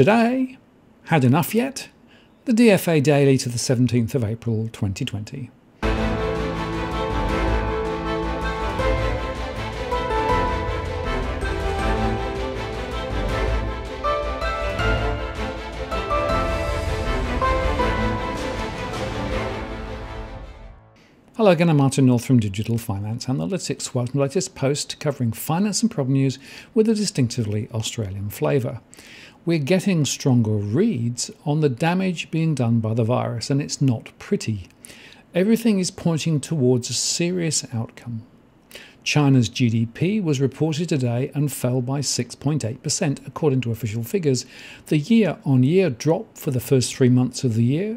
Today, had enough yet? The DFA Daily to the 17th of April 2020. Hello again, I'm Martin North from Digital Finance Analytics. Welcome to the latest post covering finance and problem news with a distinctively Australian flavour. We're getting stronger reads on the damage being done by the virus, and it's not pretty. Everything is pointing towards a serious outcome. China's GDP was reported today and fell by 6.8%, according to official figures. The year on year drop for the first three months of the year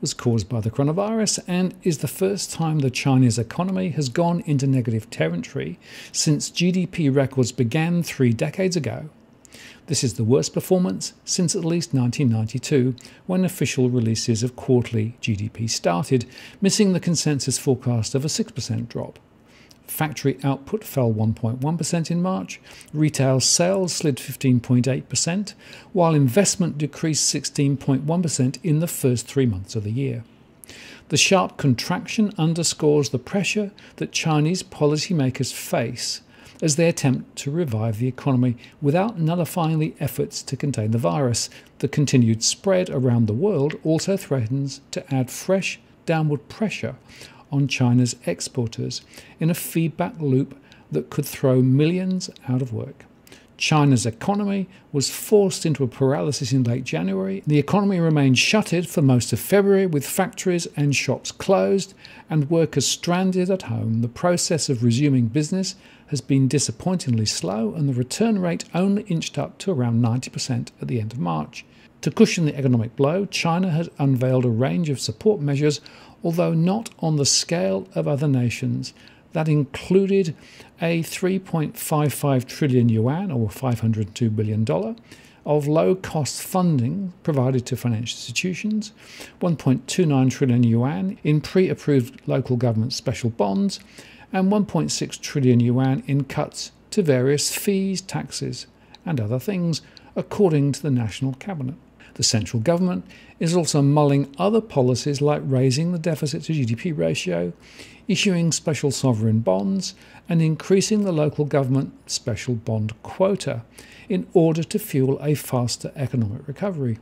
was caused by the coronavirus and is the first time the Chinese economy has gone into negative territory since GDP records began three decades ago. This is the worst performance since at least 1992, when official releases of quarterly GDP started, missing the consensus forecast of a 6% drop. Factory output fell 1.1% in March, retail sales slid 15.8%, while investment decreased 16.1% in the first three months of the year. The sharp contraction underscores the pressure that Chinese policymakers face as they attempt to revive the economy without nullifying the efforts to contain the virus. The continued spread around the world also threatens to add fresh downward pressure on China's exporters in a feedback loop that could throw millions out of work. China's economy was forced into a paralysis in late January. The economy remained shuttered for most of February, with factories and shops closed and workers stranded at home. The process of resuming business has been disappointingly slow, and the return rate only inched up to around 90% at the end of March. To cushion the economic blow, China has unveiled a range of support measures although not on the scale of other nations. That included a 3.55 trillion yuan, or $502 billion, of low cost funding provided to financial institutions, 1.29 trillion yuan in pre approved local government special bonds, and 1.6 trillion yuan in cuts to various fees, taxes, and other things, according to the National Cabinet. The central government is also mulling other policies like raising the deficit to GDP ratio, issuing special sovereign bonds, and increasing the local government special bond quota in order to fuel a faster economic recovery.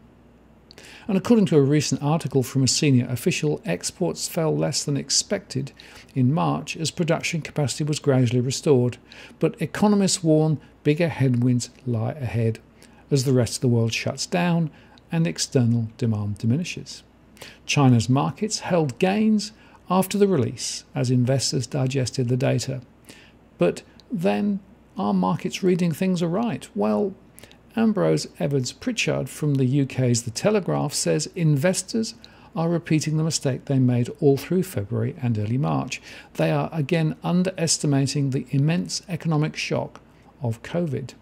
And according to a recent article from a senior official, exports fell less than expected in March as production capacity was gradually restored. But economists warn bigger headwinds lie ahead as the rest of the world shuts down and external demand diminishes. China's markets held gains after the release as investors digested the data. But then, are markets reading things aright? Well, Ambrose Evans Pritchard from the UK's The Telegraph says investors are repeating the mistake they made all through February and early March. They are again underestimating the immense economic shock of COVID.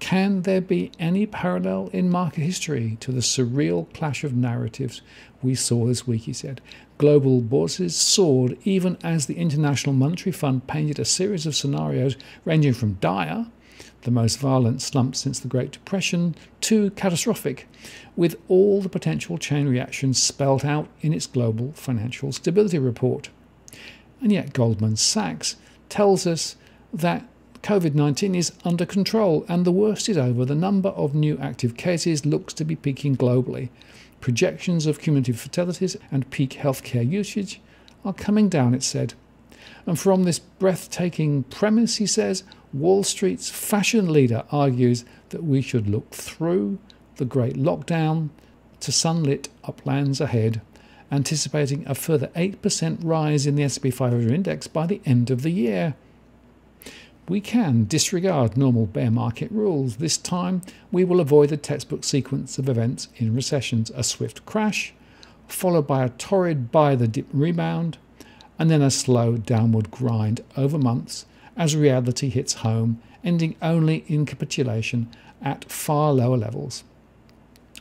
Can there be any parallel in market history to the surreal clash of narratives we saw this week? He said. Global bourses soared even as the International Monetary Fund painted a series of scenarios ranging from dire, the most violent slump since the Great Depression, to catastrophic, with all the potential chain reactions spelled out in its Global Financial Stability Report. And yet, Goldman Sachs tells us that COVID 19 is under control and the worst is over. The number of new active cases looks to be peaking globally. Projections of cumulative fatalities and peak healthcare usage are coming down, it said. And from this breathtaking premise, he says, Wall Street's fashion leader argues that we should look through the great lockdown to sunlit uplands ahead, anticipating a further 8% rise in the S&P 500 index by the end of the year we can disregard normal bear market rules. This time, we will avoid the textbook sequence of events in recessions a swift crash, followed by a torrid buy the dip rebound, and then a slow downward grind over months as reality hits home, ending only in capitulation at far lower levels.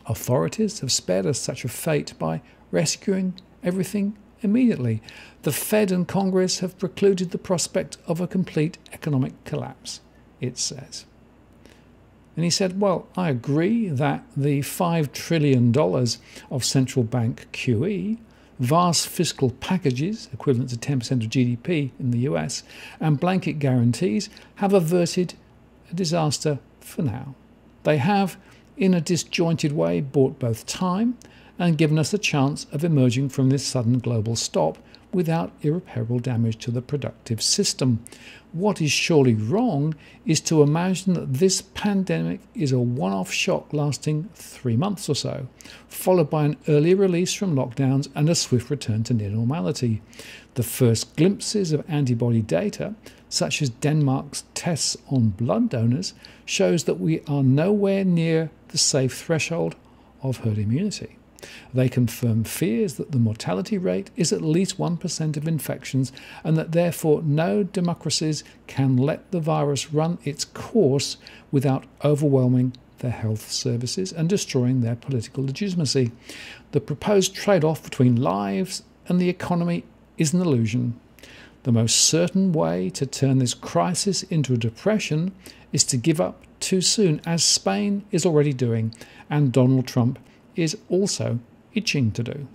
Authorities have spared us such a fate by rescuing everything immediately. The Fed and Congress have precluded the prospect of a complete economic collapse, it says. And he said, Well, I agree that the $5 trillion of central bank QE, vast fiscal packages, equivalent to 10% of GDP in the US, and blanket guarantees have averted a disaster for now. They have, in a disjointed way, bought both time and given us a chance of emerging from this sudden global stop without irreparable damage to the productive system. What is surely wrong is to imagine that this pandemic is a one off shock lasting three months or so, followed by an early release from lockdowns and a swift return to near normality. The first glimpses of antibody data, such as Denmark's tests on blood donors, shows that we are nowhere near the safe threshold of herd immunity. They confirm fears that the mortality rate is at least 1% of infections and that therefore no democracies can let the virus run its course without overwhelming their health services and destroying their political legitimacy. The proposed trade off between lives and the economy is an illusion. The most certain way to turn this crisis into a depression is to give up too soon, as Spain is already doing, and Donald Trump is also itching to do.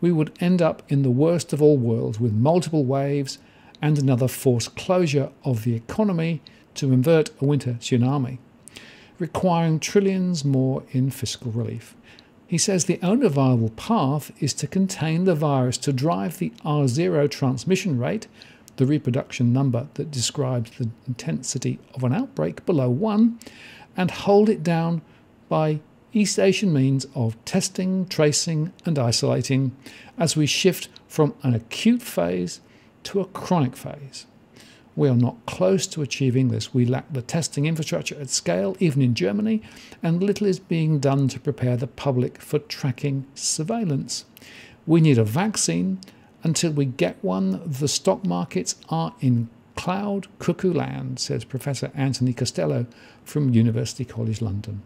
We would end up in the worst of all worlds with multiple waves and another forced closure of the economy to invert a winter tsunami, requiring trillions more in fiscal relief. He says the only viable path is to contain the virus to drive the R0 transmission rate, the reproduction number that describes the intensity of an outbreak, below 1, and hold it down by East Asian means of testing, tracing, and isolating as we shift from an acute phase to a chronic phase. We are not close to achieving this. We lack the testing infrastructure at scale, even in Germany, and little is being done to prepare the public for tracking surveillance. We need a vaccine. Until we get one, the stock markets are in cloud cuckoo land, says Professor Anthony Costello from University College London.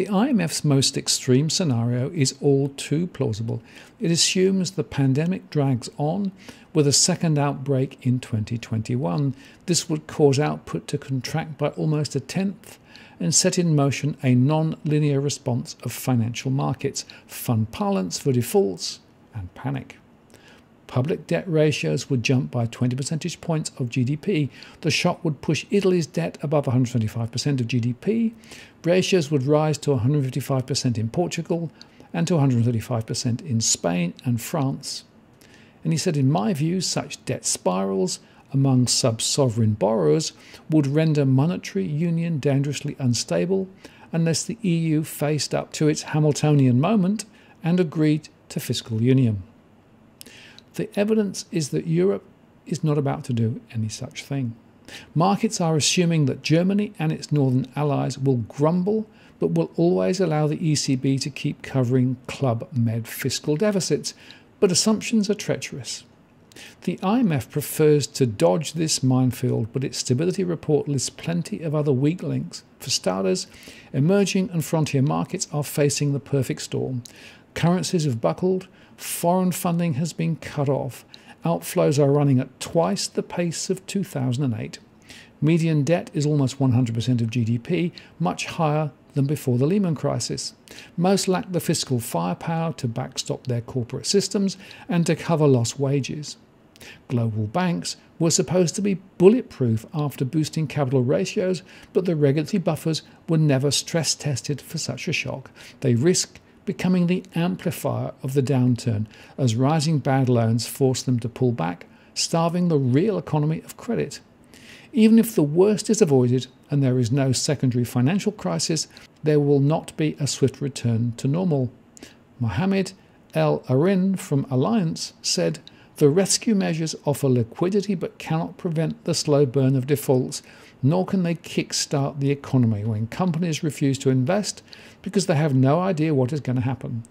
The IMF's most extreme scenario is all too plausible. It assumes the pandemic drags on with a second outbreak in 2021. This would cause output to contract by almost a tenth and set in motion a non linear response of financial markets, fund parlance for defaults, and panic. Public debt ratios would jump by 20 percentage points of GDP. The shock would push Italy's debt above 125% of GDP. Ratios would rise to 155% in Portugal and to 135% in Spain and France. And he said, in my view, such debt spirals among sub sovereign borrowers would render monetary union dangerously unstable unless the EU faced up to its Hamiltonian moment and agreed to fiscal union. The evidence is that Europe is not about to do any such thing. Markets are assuming that Germany and its northern allies will grumble but will always allow the ECB to keep covering club med fiscal deficits. But assumptions are treacherous. The IMF prefers to dodge this minefield, but its stability report lists plenty of other weak links. For starters, emerging and frontier markets are facing the perfect storm. Currencies have buckled, foreign funding has been cut off, outflows are running at twice the pace of 2008. Median debt is almost 100% of GDP, much higher than before the Lehman crisis. Most lack the fiscal firepower to backstop their corporate systems and to cover lost wages. Global banks were supposed to be bulletproof after boosting capital ratios, but the regulatory buffers were never stress tested for such a shock. They risk becoming the amplifier of the downturn as rising bad loans force them to pull back, starving the real economy of credit. Even if the worst is avoided and there is no secondary financial crisis, there will not be a swift return to normal. Mohammed El Arin from Allianz said, The rescue measures offer liquidity but cannot prevent the slow burn of defaults nor can they kickstart the economy when companies refuse to invest because they have no idea what is going to happen.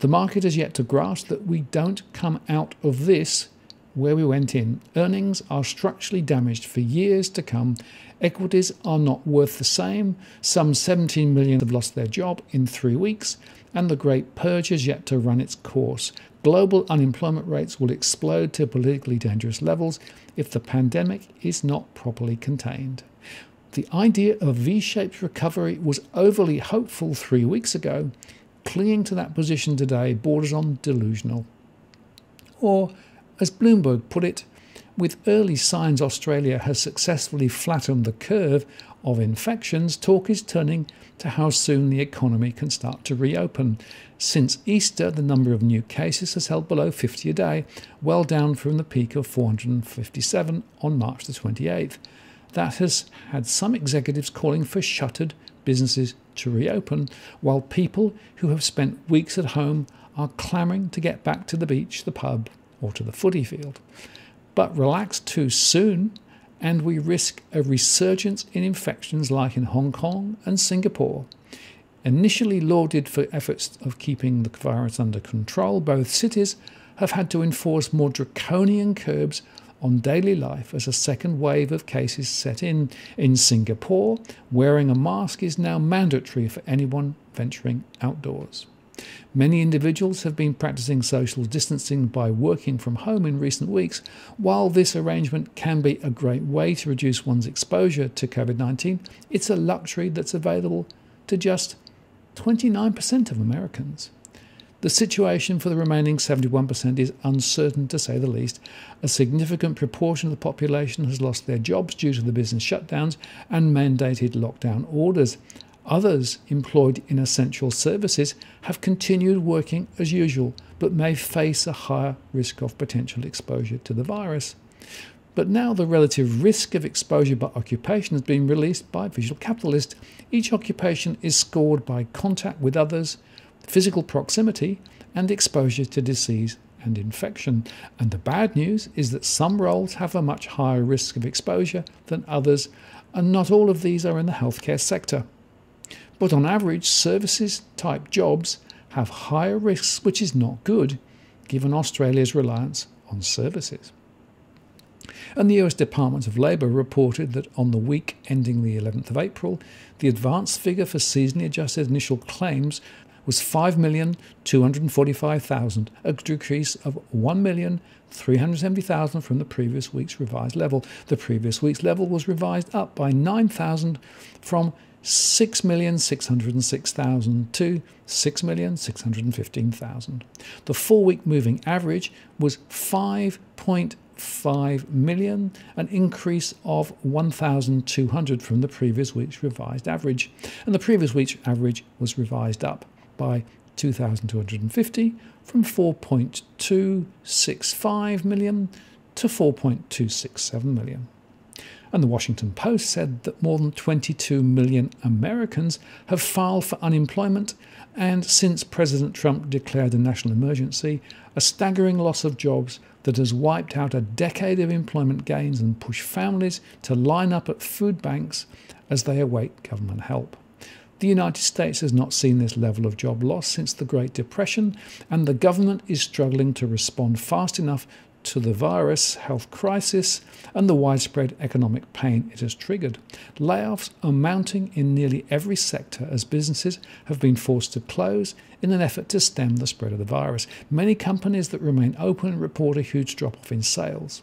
The market has yet to grasp that we don't come out of this where we went in. Earnings are structurally damaged for years to come. Equities are not worth the same. Some 17 million have lost their job in three weeks, and the Great Purge has yet to run its course. Global unemployment rates will explode to politically dangerous levels if the pandemic is not properly contained. The idea of V shaped recovery was overly hopeful three weeks ago. Clinging to that position today borders on delusional. Or, as Bloomberg put it, with early signs Australia has successfully flattened the curve of infections, talk is turning to how soon the economy can start to reopen. Since Easter, the number of new cases has held below 50 a day, well down from the peak of 457 on March the 28th. That has had some executives calling for shuttered businesses to reopen, while people who have spent weeks at home are clamouring to get back to the beach, the pub, or to the footy field. But relax too soon, and we risk a resurgence in infections like in Hong Kong and Singapore. Initially lauded for efforts of keeping the virus under control, both cities have had to enforce more draconian curbs on daily life as a second wave of cases set in. In Singapore, wearing a mask is now mandatory for anyone venturing outdoors. Many individuals have been practicing social distancing by working from home in recent weeks. While this arrangement can be a great way to reduce one's exposure to COVID 19, it's a luxury that's available to just 29% of Americans. The situation for the remaining 71% is uncertain to say the least. A significant proportion of the population has lost their jobs due to the business shutdowns and mandated lockdown orders. Others employed in essential services have continued working as usual but may face a higher risk of potential exposure to the virus. But now the relative risk of exposure by occupation has been released by Visual Capitalist. Each occupation is scored by contact with others, physical proximity, and exposure to disease and infection. And the bad news is that some roles have a much higher risk of exposure than others, and not all of these are in the healthcare sector. But on average, services type jobs have higher risks, which is not good given Australia's reliance on services. And the US Department of Labour reported that on the week ending the 11th of April, the advance figure for seasonally adjusted initial claims was 5,245,000, a decrease of 1,370,000 from the previous week's revised level. The previous week's level was revised up by 9,000 from 6,606,000 to 6,615,000. The four week moving average was 5.5 million, an increase of 1,200 from the previous week's revised average. And the previous week's average was revised up by 2,250 from 4.265 million to 4.267 million. And the Washington Post said that more than 22 million Americans have filed for unemployment, and since President Trump declared a national emergency, a staggering loss of jobs that has wiped out a decade of employment gains and pushed families to line up at food banks as they await government help. The United States has not seen this level of job loss since the Great Depression, and the government is struggling to respond fast enough to the virus health crisis and the widespread economic pain it has triggered. Layoffs are mounting in nearly every sector as businesses have been forced to close in an effort to stem the spread of the virus. Many companies that remain open report a huge drop off in sales.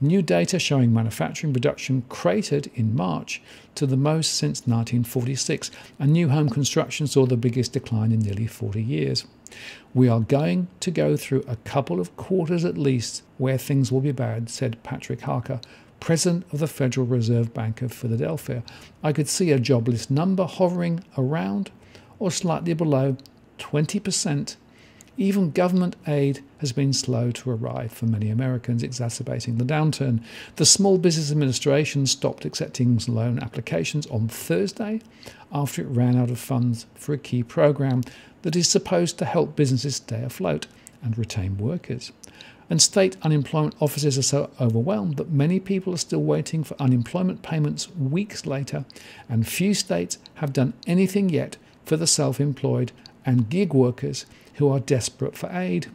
New data showing manufacturing production cratered in March to the most since 1946, and new home construction saw the biggest decline in nearly 40 years. We are going to go through a couple of quarters at least where things will be bad, said Patrick Harker, president of the Federal Reserve Bank of Philadelphia. I could see a jobless number hovering around or slightly below 20% even government aid has been slow to arrive for many Americans, exacerbating the downturn. The Small Business Administration stopped accepting loan applications on Thursday after it ran out of funds for a key program that is supposed to help businesses stay afloat and retain workers. And state unemployment offices are so overwhelmed that many people are still waiting for unemployment payments weeks later, and few states have done anything yet for the self employed and gig workers who are desperate for aid.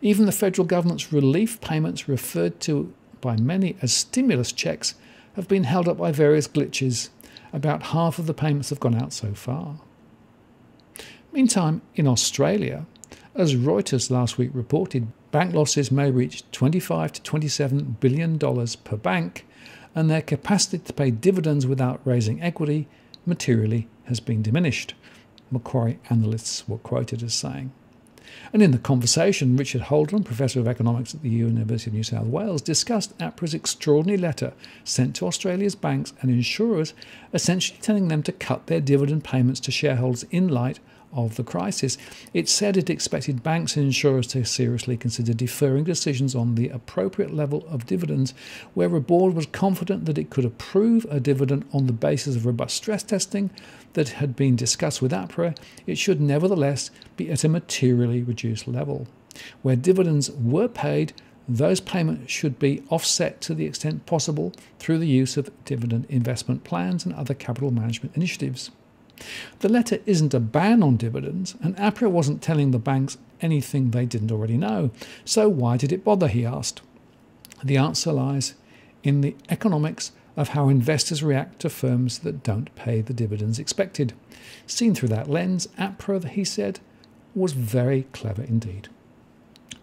Even the federal government's relief payments, referred to by many as stimulus checks, have been held up by various glitches. About half of the payments have gone out so far. Meantime, in Australia, as Reuters last week reported, bank losses may reach 25 to 27 billion dollars per bank and their capacity to pay dividends without raising equity materially has been diminished, Macquarie analysts were quoted as saying. And in the conversation, Richard Holden, Professor of Economics at the University of New South Wales, discussed APRA's extraordinary letter sent to Australia's banks and insurers, essentially telling them to cut their dividend payments to shareholders in light of the crisis. It said it expected banks and insurers to seriously consider deferring decisions on the appropriate level of dividends, where a board was confident that it could approve a dividend on the basis of robust stress testing that had been discussed with APRA. It should nevertheless be at a materially reduced level. Where dividends were paid, those payments should be offset to the extent possible through the use of dividend investment plans and other capital management initiatives. The letter isn't a ban on dividends, and APRA wasn't telling the banks anything they didn't already know. So why did it bother, he asked. The answer lies in the economics of how investors react to firms that don't pay the dividends expected. Seen through that lens, APRA, he said, was very clever indeed.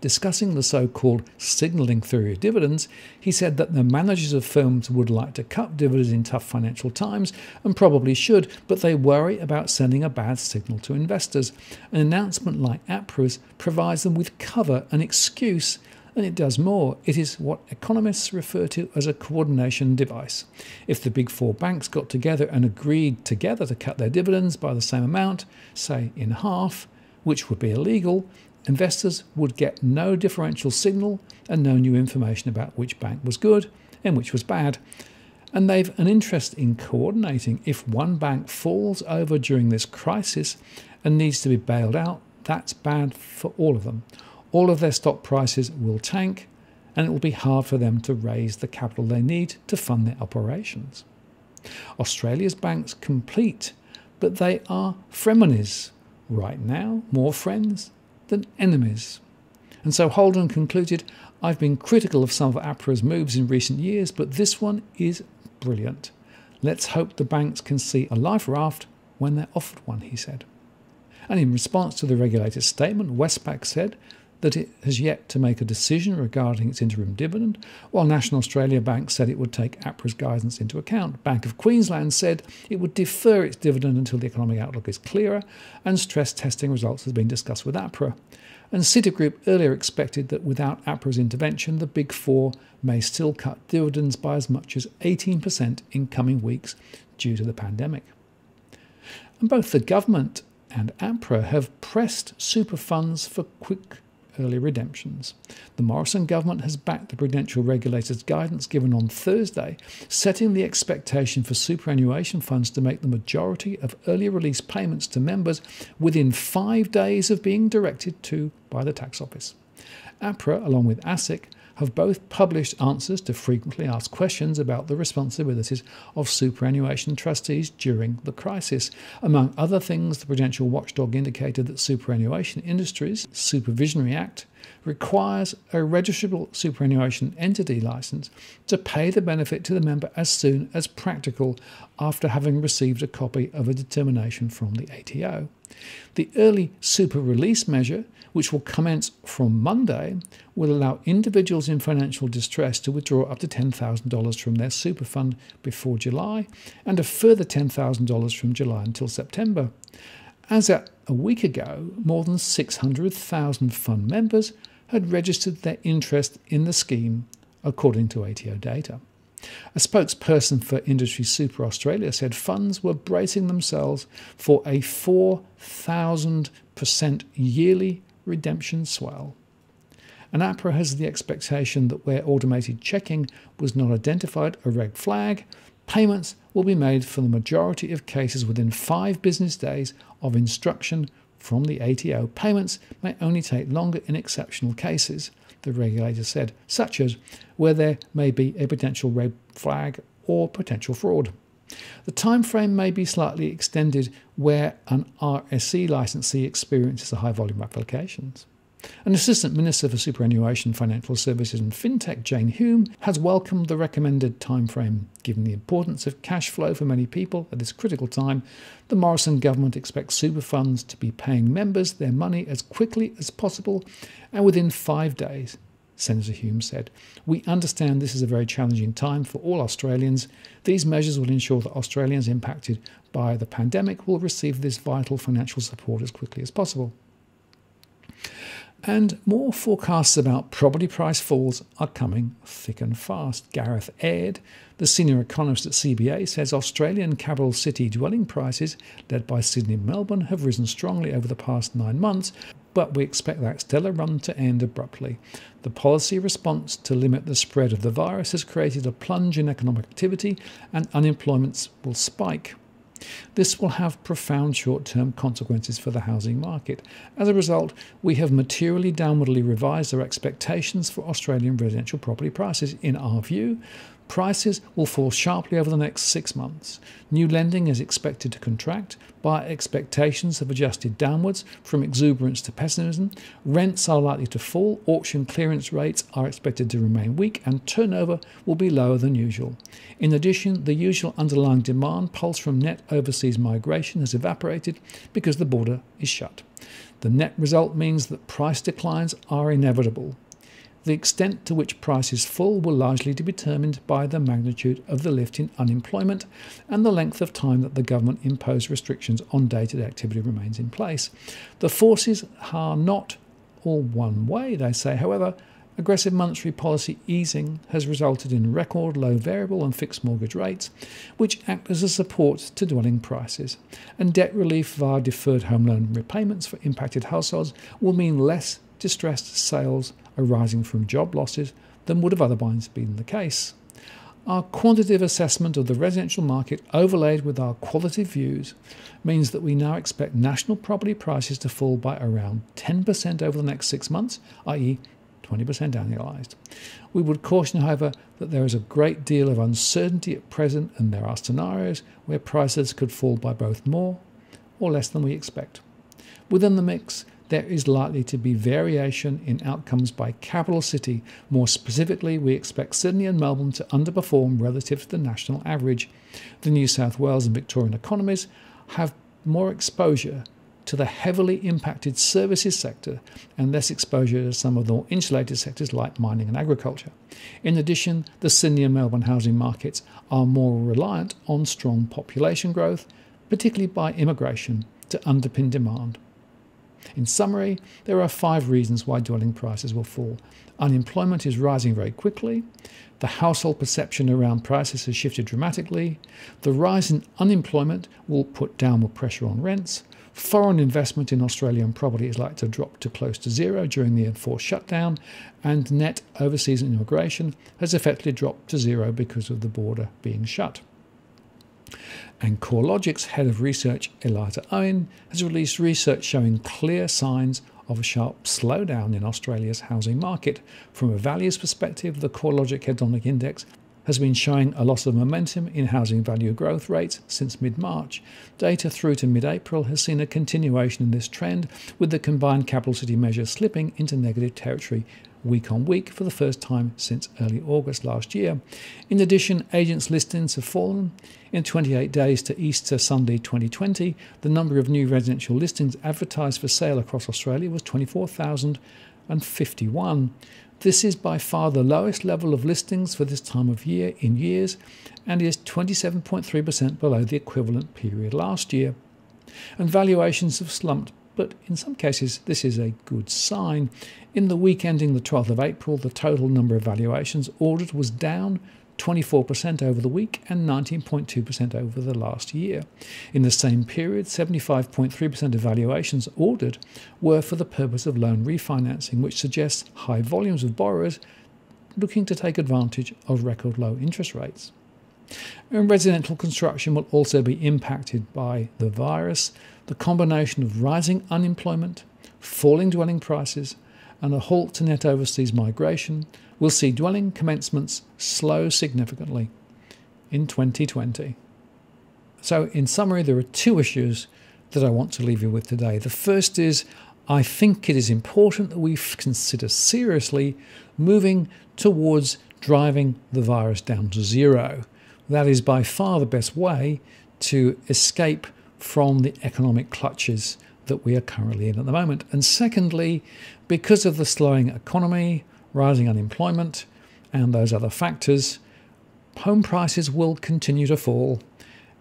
Discussing the so called signalling theory of dividends, he said that the managers of firms would like to cut dividends in tough financial times and probably should, but they worry about sending a bad signal to investors. An announcement like APRA's provides them with cover, an excuse, and it does more. It is what economists refer to as a coordination device. If the big four banks got together and agreed together to cut their dividends by the same amount, say in half, which would be illegal, investors would get no differential signal and no new information about which bank was good and which was bad. And they've an interest in coordinating. If one bank falls over during this crisis and needs to be bailed out, that's bad for all of them. All of their stock prices will tank, and it will be hard for them to raise the capital they need to fund their operations. Australia's banks complete, but they are frenemies. Right now, more friends than enemies. And so Holden concluded I've been critical of some of APRA's moves in recent years, but this one is brilliant. Let's hope the banks can see a life raft when they're offered one, he said. And in response to the regulator's statement, Westpac said that it has yet to make a decision regarding its interim dividend, while National Australia Bank said it would take APRA's guidance into account. Bank of Queensland said it would defer its dividend until the economic outlook is clearer and stress testing results has been discussed with APRA. And Citigroup earlier expected that without APRA's intervention, the Big Four may still cut dividends by as much as 18% in coming weeks due to the pandemic. And both the government and APRA have pressed super funds for quick early redemptions. The Morrison government has backed the prudential regulator's guidance given on Thursday, setting the expectation for superannuation funds to make the majority of early release payments to members within five days of being directed to by the tax office. APRA, along with ASIC, have both published answers to frequently asked questions about the responsibilities of superannuation trustees during the crisis. Among other things, the Prudential Watchdog indicated that Superannuation Industries Supervisory Act requires a registrable superannuation entity license to pay the benefit to the member as soon as practical after having received a copy of a determination from the ATO. The early super release measure which will commence from Monday, will allow individuals in financial distress to withdraw up to $10,000 from their super fund before July and a further $10,000 from July until September. As at a week ago, more than 600,000 fund members had registered their interest in the scheme, according to ATO data. A spokesperson for Industry Super Australia said funds were bracing themselves for a 4,000% yearly redemption swell. And APRA has the expectation that where automated checking was not identified a red flag, payments will be made for the majority of cases within five business days of instruction from the ATO. Payments may only take longer in exceptional cases, the regulator said, such as where there may be a potential red flag or potential fraud. The time frame may be slightly extended where an RSE licensee experiences a high volume of applications. An Assistant Minister for Superannuation, Financial Services and FinTech, Jane Hume, has welcomed the recommended timeframe. Given the importance of cash flow for many people at this critical time, the Morrison government expects super funds to be paying members their money as quickly as possible and within five days, Senator Hume said. We understand this is a very challenging time for all Australians. These measures will ensure that Australians impacted by the pandemic will receive this vital financial support as quickly as possible. And more forecasts about property price falls are coming thick and fast. Gareth Aird, the senior economist at CBA, says Australian capital city dwelling prices, led by Sydney and Melbourne, have risen strongly over the past nine months, but we expect that stellar run to end abruptly. The policy response to limit the spread of the virus has created a plunge in economic activity, and unemployment will spike. This will have profound short term consequences for the housing market. As a result, we have materially downwardly revised our expectations for Australian residential property prices. In our view, Prices will fall sharply over the next six months. New lending is expected to contract. Buyer expectations have adjusted downwards from exuberance to pessimism. Rents are likely to fall. Auction clearance rates are expected to remain weak, and turnover will be lower than usual. In addition, the usual underlying demand pulse from net overseas migration has evaporated because the border is shut. The net result means that price declines are inevitable. The extent to which prices fall will largely be determined by the magnitude of the lift in unemployment and the length of time that the government imposed restrictions on day to day activity remains in place. The forces are not all one way, they say. However, aggressive monetary policy easing has resulted in record low variable and fixed mortgage rates, which act as a support to dwelling prices. And debt relief via deferred home loan repayments for impacted households will mean less distressed sales arising from job losses than would have otherwise been the case. Our quantitative assessment of the residential market, overlaid with our qualitative views, means that we now expect national property prices to fall by around 10% over the next six months, i.e., 20% annualized. We would caution, however, that there is a great deal of uncertainty at present, and there are scenarios where prices could fall by both more or less than we expect. Within the mix, there is likely to be variation in outcomes by capital city. More specifically, we expect Sydney and Melbourne to underperform relative to the national average. The New South Wales and Victorian economies have more exposure to the heavily impacted services sector and less exposure to some of the more insulated sectors like mining and agriculture. In addition, the Sydney and Melbourne housing markets are more reliant on strong population growth, particularly by immigration, to underpin demand. In summary, there are five reasons why dwelling prices will fall. Unemployment is rising very quickly. The household perception around prices has shifted dramatically. The rise in unemployment will put downward pressure on rents. Foreign investment in Australian property is likely to drop to close to zero during the enforced shutdown, and net overseas immigration has effectively dropped to zero because of the border being shut. And CoreLogic's head of research, Eliza Owen, has released research showing clear signs of a sharp slowdown in Australia's housing market. From a values perspective, the CoreLogic Hedonic Index has been showing a loss of momentum in housing value growth rates since mid March. Data through to mid April has seen a continuation in this trend, with the combined capital city measure slipping into negative territory week on week for the first time since early August last year. In addition, agents' listings have fallen. In 28 days to Easter Sunday 2020, the number of new residential listings advertised for sale across Australia was 24,051. This is by far the lowest level of listings for this time of year in years and is 27.3% below the equivalent period last year. And valuations have slumped but in some cases this is a good sign. In the week ending the 12th of April, the total number of valuations ordered was down 24% over the week and 19.2% over the last year. In the same period, 75.3% of valuations ordered were for the purpose of loan refinancing, which suggests high volumes of borrowers looking to take advantage of record low interest rates. And residential construction will also be impacted by the virus. The combination of rising unemployment, falling dwelling prices, and a halt to net overseas migration will see dwelling commencements slow significantly in 2020. So, in summary, there are two issues that I want to leave you with today. The first is I think it is important that we consider seriously moving towards driving the virus down to zero. That is by far the best way to escape from the economic clutches that we are currently in at the moment. And secondly, because of the slowing economy, rising unemployment, and those other factors, home prices will continue to fall.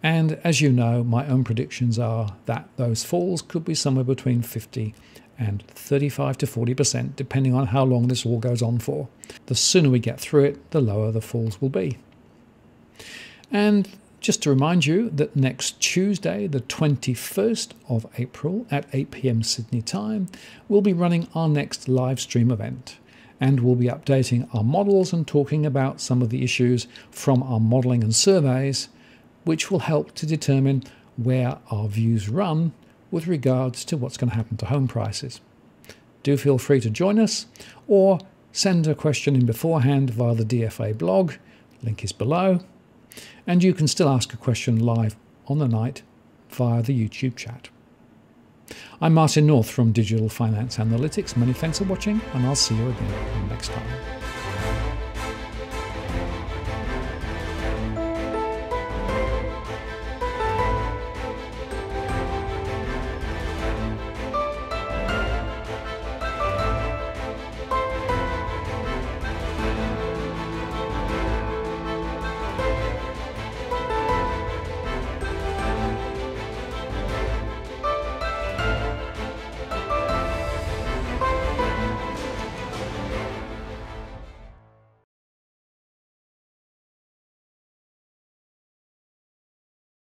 And as you know, my own predictions are that those falls could be somewhere between 50 and 35 to 40%, depending on how long this all goes on for. The sooner we get through it, the lower the falls will be. And just to remind you that next Tuesday, the 21st of April at 8 pm Sydney time, we'll be running our next live stream event. And we'll be updating our models and talking about some of the issues from our modelling and surveys, which will help to determine where our views run with regards to what's going to happen to home prices. Do feel free to join us or send a question in beforehand via the DFA blog, link is below and you can still ask a question live on the night via the YouTube chat. I'm Martin North from Digital Finance Analytics. Many thanks for watching, and I'll see you again next time.